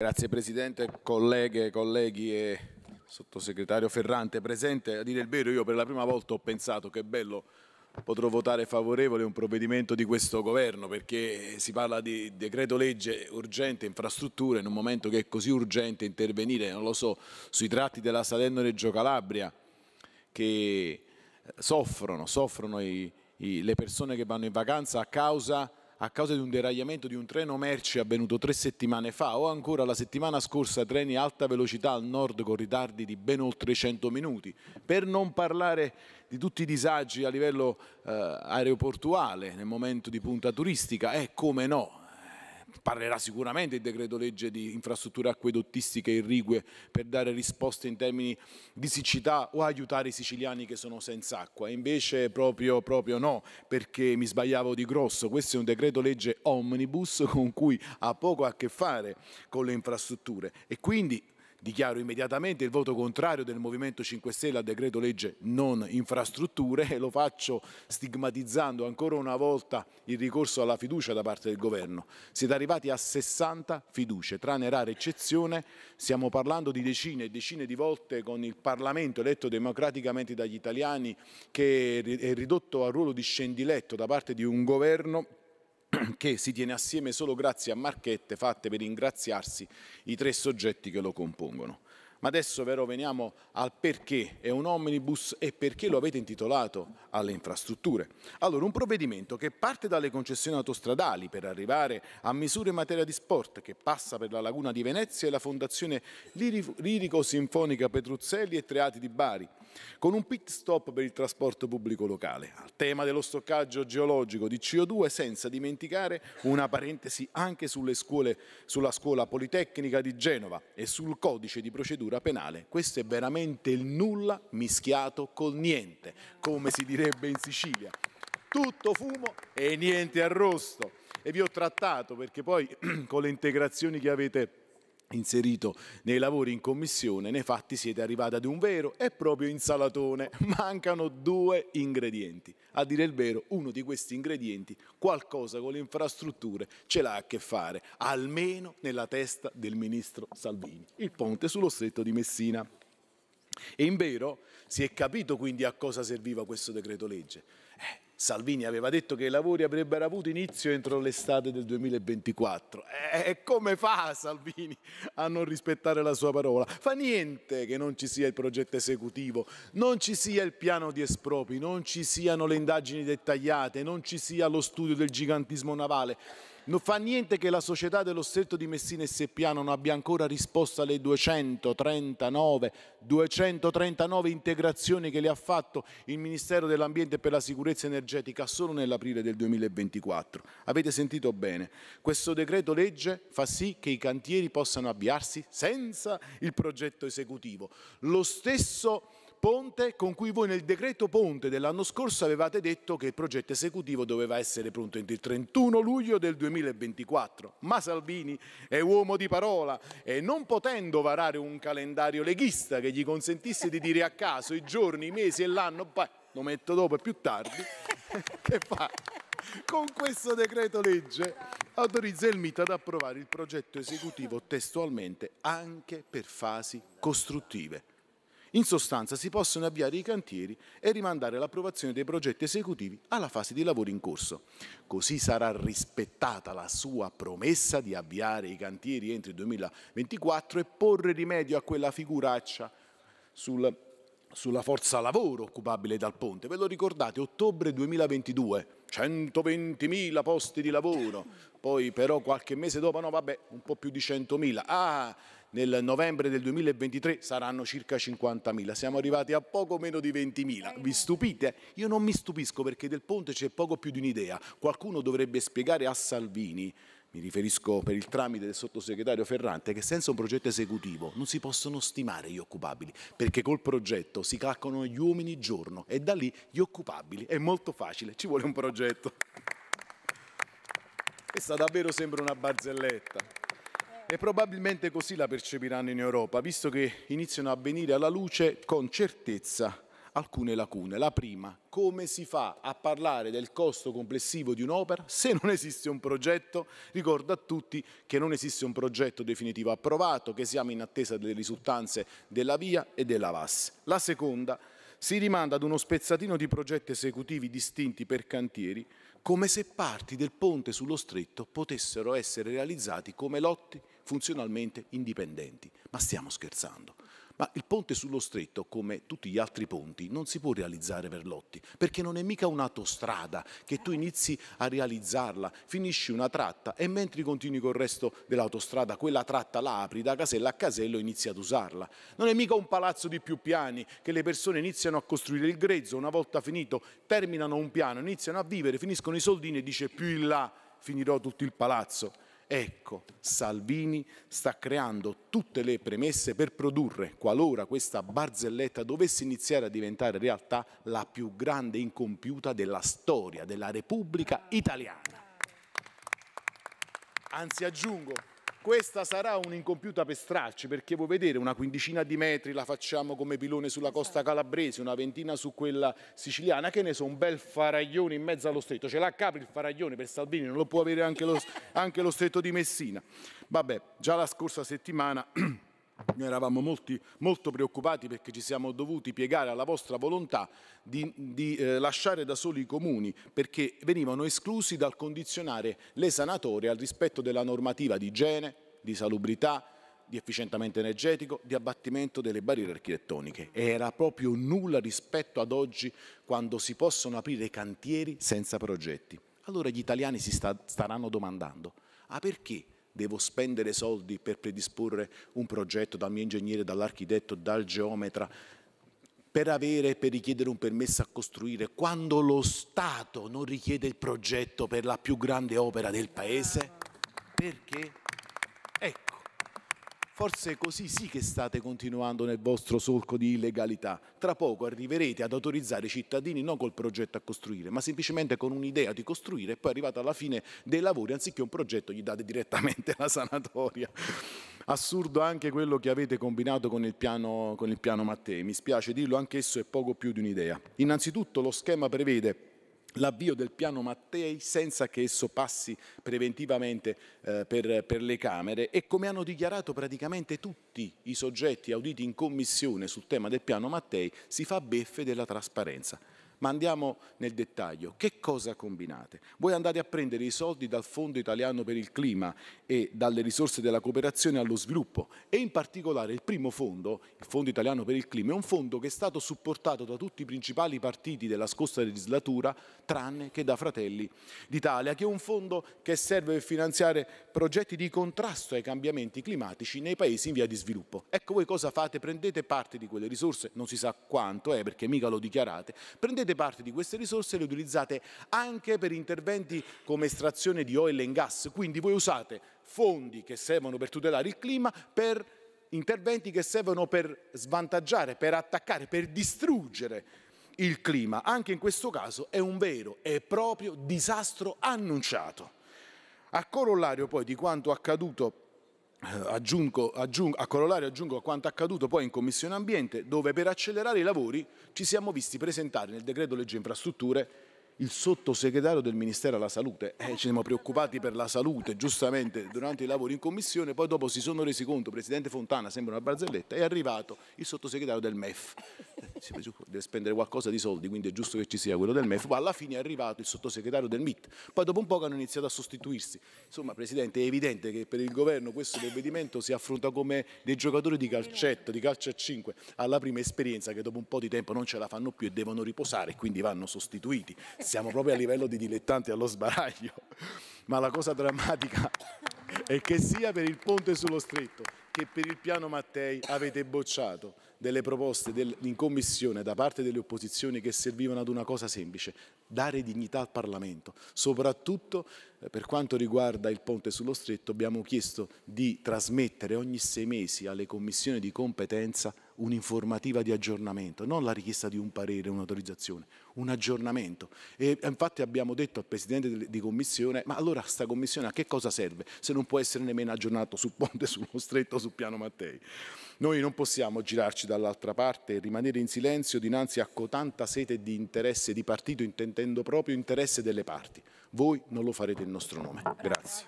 Grazie Presidente, colleghe, colleghi e sottosegretario Ferrante presente. A dire il vero io per la prima volta ho pensato che bello potrò votare favorevole un provvedimento di questo governo perché si parla di decreto legge urgente infrastrutture in un momento che è così urgente intervenire, non lo so, sui tratti della Salerno-Reggio Calabria che soffrono, soffrono i, i, le persone che vanno in vacanza a causa a causa di un deragliamento di un treno merci avvenuto tre settimane fa o ancora la settimana scorsa treni alta velocità al nord con ritardi di ben oltre 100 minuti, per non parlare di tutti i disagi a livello eh, aeroportuale nel momento di punta turistica e come no, parlerà sicuramente il decreto legge di infrastrutture acquedottistiche irrigue per dare risposte in termini di siccità o aiutare i siciliani che sono senza acqua. Invece proprio, proprio no, perché mi sbagliavo di grosso. Questo è un decreto legge omnibus con cui ha poco a che fare con le infrastrutture e quindi Dichiaro immediatamente il voto contrario del Movimento 5 Stelle al decreto legge non infrastrutture e lo faccio stigmatizzando ancora una volta il ricorso alla fiducia da parte del Governo. Siete arrivati a 60 fiducie, tranne rare eccezione stiamo parlando di decine e decine di volte con il Parlamento eletto democraticamente dagli italiani che è ridotto al ruolo di scendiletto da parte di un Governo che si tiene assieme solo grazie a marchette fatte per ringraziarsi i tre soggetti che lo compongono. Ma adesso però veniamo al perché è un omnibus e perché lo avete intitolato alle infrastrutture. Allora, un provvedimento che parte dalle concessioni autostradali per arrivare a misure in materia di sport, che passa per la Laguna di Venezia e la Fondazione Lirico-Sinfonica Petruzzelli e Treati di Bari, con un pit stop per il trasporto pubblico locale, al tema dello stoccaggio geologico di CO2 senza dimenticare una parentesi anche sulle scuole, sulla scuola Politecnica di Genova e sul codice di procedura penale. Questo è veramente il nulla mischiato col niente, come si direbbe in Sicilia. Tutto fumo e niente arrosto. E vi ho trattato perché poi con le integrazioni che avete inserito nei lavori in commissione, nei fatti siete arrivati ad un vero e proprio insalatone. Mancano due ingredienti. A dire il vero, uno di questi ingredienti, qualcosa con le infrastrutture, ce l'ha a che fare, almeno nella testa del ministro Salvini. Il ponte sullo stretto di Messina. E in vero si è capito quindi a cosa serviva questo decreto legge. Eh, Salvini aveva detto che i lavori avrebbero avuto inizio entro l'estate del 2024. E come fa Salvini a non rispettare la sua parola? Fa niente che non ci sia il progetto esecutivo, non ci sia il piano di espropri, non ci siano le indagini dettagliate, non ci sia lo studio del gigantismo navale. Non fa niente che la società dello Stretto di Messina SPA non abbia ancora risposto alle 239, 239 integrazioni che le ha fatto il Ministero dell'Ambiente per la Sicurezza Energetica solo nell'aprile del 2024. Avete sentito bene, questo decreto legge fa sì che i cantieri possano avviarsi senza il progetto esecutivo. Lo stesso ponte con cui voi nel decreto ponte dell'anno scorso avevate detto che il progetto esecutivo doveva essere pronto entro il 31 luglio del 2024. Ma Salvini è uomo di parola e non potendo varare un calendario leghista che gli consentisse di dire a caso i giorni, i mesi e l'anno, beh, lo metto dopo e più tardi, che fa? Con questo decreto legge autorizza il MIT ad approvare il progetto esecutivo testualmente anche per fasi costruttive. In sostanza si possono avviare i cantieri e rimandare l'approvazione dei progetti esecutivi alla fase di lavoro in corso. Così sarà rispettata la sua promessa di avviare i cantieri entro il 2024 e porre rimedio a quella figuraccia sul, sulla forza lavoro occupabile dal ponte. Ve lo ricordate? Ottobre 2022, 120.000 posti di lavoro, poi però qualche mese dopo, no vabbè, un po' più di 100.000. Ah, nel novembre del 2023 saranno circa 50.000, siamo arrivati a poco meno di 20.000. Vi stupite? Io non mi stupisco perché del ponte c'è poco più di un'idea. Qualcuno dovrebbe spiegare a Salvini mi riferisco per il tramite del sottosegretario Ferrante, che senza un progetto esecutivo non si possono stimare gli occupabili, perché col progetto si calcolano gli uomini giorno e da lì gli occupabili. È molto facile, ci vuole un progetto. Questa davvero sembra una barzelletta. E probabilmente così la percepiranno in Europa, visto che iniziano a venire alla luce con certezza alcune lacune. La prima, come si fa a parlare del costo complessivo di un'opera se non esiste un progetto? Ricordo a tutti che non esiste un progetto definitivo approvato, che siamo in attesa delle risultanze della VIA e della VAS. La seconda, si rimanda ad uno spezzatino di progetti esecutivi distinti per cantieri, come se parti del ponte sullo stretto potessero essere realizzati come lotti funzionalmente indipendenti. Ma stiamo scherzando. Ma il ponte sullo stretto, come tutti gli altri ponti, non si può realizzare per lotti, perché non è mica un'autostrada che tu inizi a realizzarla, finisci una tratta e mentre continui col resto dell'autostrada, quella tratta la apri da casello a casello e inizi ad usarla. Non è mica un palazzo di più piani che le persone iniziano a costruire il grezzo, una volta finito terminano un piano, iniziano a vivere, finiscono i soldini e dice più in là finirò tutto il palazzo. Ecco, Salvini sta creando tutte le premesse per produrre, qualora questa barzelletta dovesse iniziare a diventare realtà, la più grande incompiuta della storia della Repubblica Italiana. Anzi, aggiungo, questa sarà un'incompiuta per stralci, perché vuoi vedere una quindicina di metri la facciamo come pilone sulla costa calabrese, una ventina su quella siciliana, che ne so, un bel faraglione in mezzo allo stretto. Ce l'ha Capri il faraglione per Salvini, non lo può avere anche lo, anche lo stretto di Messina. Vabbè, già la scorsa settimana noi eravamo molti, molto preoccupati perché ci siamo dovuti piegare alla vostra volontà di, di eh, lasciare da soli i comuni perché venivano esclusi dal condizionare le sanatorie al rispetto della normativa di igiene, di salubrità, di efficientamento energetico, di abbattimento delle barriere architettoniche. Era proprio nulla rispetto ad oggi quando si possono aprire cantieri senza progetti. Allora gli italiani si sta, staranno domandando, ah perché devo spendere soldi per predisporre un progetto dal mio ingegnere, dall'architetto, dal geometra, per avere, per richiedere un permesso a costruire, quando lo Stato non richiede il progetto per la più grande opera del Paese? Perché? Ecco, Forse così sì che state continuando nel vostro solco di illegalità. Tra poco arriverete ad autorizzare i cittadini non col progetto a costruire, ma semplicemente con un'idea di costruire e poi arrivate alla fine dei lavori, anziché un progetto gli date direttamente la sanatoria. Assurdo anche quello che avete combinato con il piano, con il piano Mattei. Mi spiace dirlo, anch'esso è poco più di un'idea. Innanzitutto lo schema prevede l'avvio del piano Mattei senza che esso passi preventivamente eh, per, per, le Camere e come hanno dichiarato praticamente tutti i soggetti auditi in commissione sul tema del piano Mattei si fa beffe della trasparenza. Ma andiamo nel dettaglio. Che cosa combinate? Voi andate a prendere i soldi dal Fondo Italiano per il Clima e dalle risorse della cooperazione allo sviluppo e in particolare il primo fondo, il Fondo Italiano per il Clima, è un fondo che è stato supportato da tutti i principali partiti della scorsa legislatura, tranne che da Fratelli d'Italia, che è un fondo che serve per finanziare progetti di contrasto ai cambiamenti climatici nei paesi in via di sviluppo. Ecco voi cosa fate? Prendete parte di quelle risorse, non si sa quanto è perché mica lo dichiarate, prendete prendete parte di queste risorse e le utilizzate anche per interventi come estrazione di oil and gas, quindi voi usate fondi che servono per tutelare il clima per interventi che servono per svantaggiare, per attaccare, per distruggere il clima. Anche in questo caso è un vero e proprio disastro annunciato. A corollario poi di quanto accaduto Aggiungo, aggiungo, a corollario aggiungo a quanto accaduto poi in Commissione Ambiente, dove per accelerare i lavori ci siamo visti presentare nel decreto legge infrastrutture il sottosegretario del Ministero alla Salute, eh, ci siamo preoccupati per la salute giustamente durante i lavori in commissione, poi dopo si sono resi conto, Presidente Fontana sembra una barzelletta, è arrivato il sottosegretario del MEF, si deve spendere qualcosa di soldi, quindi è giusto che ci sia quello del MEF, poi alla fine è arrivato il sottosegretario del MIT, poi dopo un po' hanno iniziato a sostituirsi. Insomma, Presidente, è evidente che per il governo questo provvedimento si affronta come dei giocatori di calcetto, di calcio a 5, alla prima esperienza che dopo un po' di tempo non ce la fanno più e devono riposare, quindi vanno sostituiti siamo proprio a livello di dilettanti allo sbaraglio. Ma la cosa drammatica è che sia per il ponte sullo stretto che per il piano Mattei avete bocciato delle proposte del, in commissione da parte delle opposizioni che servivano ad una cosa semplice, dare dignità al Parlamento. Soprattutto eh, per quanto riguarda il ponte sullo stretto abbiamo chiesto di trasmettere ogni sei mesi alle commissioni di competenza un'informativa di aggiornamento, non la richiesta di un parere, un'autorizzazione, un aggiornamento. E infatti abbiamo detto al Presidente di Commissione, ma allora sta Commissione a che cosa serve se non può essere nemmeno aggiornato sul ponte sullo stretto su Piano Mattei. Noi non possiamo girarci dall'altra parte e rimanere in silenzio dinanzi a cotanta sete di interesse di partito, intendendo proprio interesse delle parti. Voi non lo farete in nostro nome. Grazie.